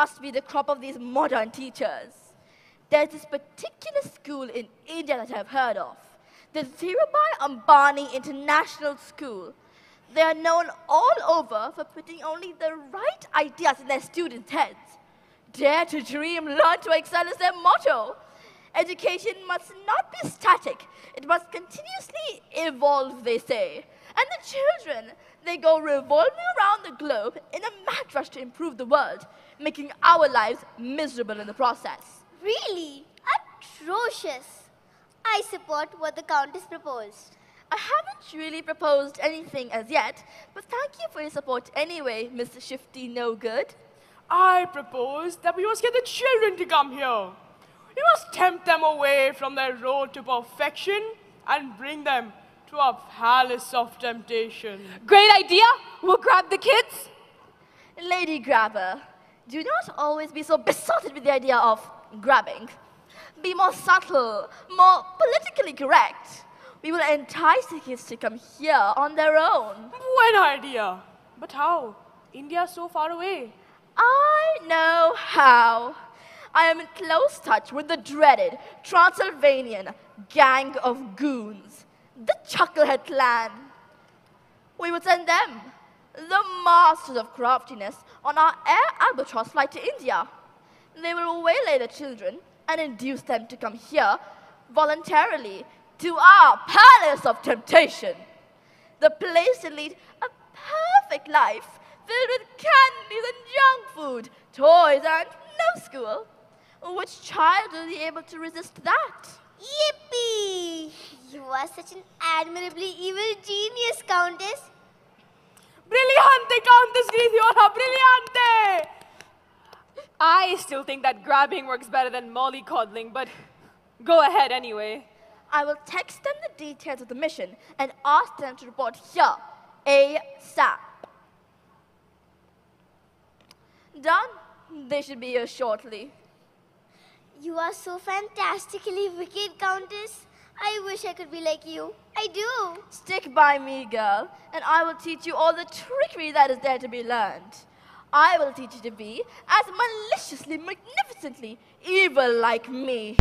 must be the crop of these modern teachers. There's this particular school in India that I've heard of, the Dhirubhai Ambani International School. They are known all over for putting only the right ideas in their students' heads. Dare to dream, learn to excel is their motto. Education must not be static. It must continuously evolve, they say. And the children, they go revolving the globe in a mad rush to improve the world, making our lives miserable in the process. Really? Atrocious. I support what the Countess proposed. I haven't really proposed anything as yet, but thank you for your support anyway, Mr. Shifty No Good. I propose that we must get the children to come here. We must tempt them away from their road to perfection and bring them to a palace of temptation. Great idea. We'll grab the kids. Lady Grabber, do not always be so besotted with the idea of grabbing. Be more subtle, more politically correct. We will entice the kids to come here on their own. Buen idea. But how? India's so far away. I know how. I am in close touch with the dreaded Transylvanian gang of goons, the Chucklehead clan. We would send them, the masters of craftiness, on our Air Albatross flight to India. They will waylay the children and induce them to come here voluntarily to our palace of temptation. The place to lead a perfect life filled with candies and junk food, toys, and no school. Which child will be able to resist that? Yippee! You are such an admirably evil genius, Countess. Brillante, Countess Grithiora, brillante! I still think that grabbing works better than mollycoddling, but go ahead anyway. I will text them the details of the mission and ask them to report here ASAP. Done. They should be here shortly. You are so fantastically wicked, Countess. I wish I could be like you. I do. Stick by me, girl, and I will teach you all the trickery that is there to be learned. I will teach you to be as maliciously, magnificently evil like me.